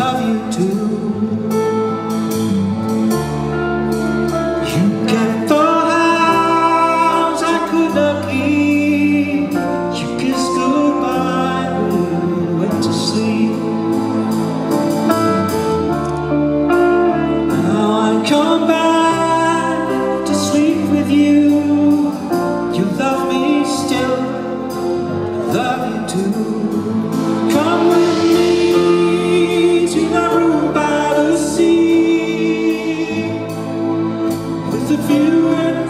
love you too. you.